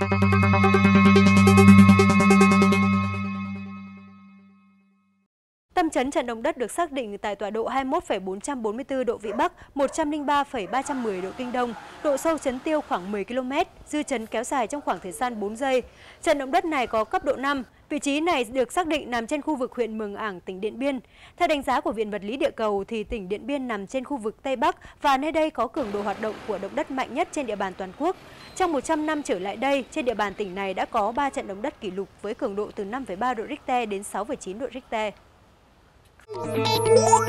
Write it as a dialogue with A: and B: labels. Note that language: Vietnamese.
A: うん。Tâm chấn trận động đất được xác định tại tọa độ 21,444 độ Vĩ Bắc, 103,310 độ Kinh Đông, độ sâu chấn tiêu khoảng 10 km, dư chấn kéo dài trong khoảng thời gian 4 giây. Trận động đất này có cấp độ 5, vị trí này được xác định nằm trên khu vực huyện Mường Ảng, tỉnh Điện Biên. Theo đánh giá của Viện Vật lý Địa cầu thì tỉnh Điện Biên nằm trên khu vực Tây Bắc và nơi đây có cường độ hoạt động của động đất mạnh nhất trên địa bàn toàn quốc. Trong 100 năm trở lại đây, trên địa bàn tỉnh này đã có 3 trận động đất kỷ lục với cường độ từ 5,3 độ Richter đến 6,9 độ Richter. Música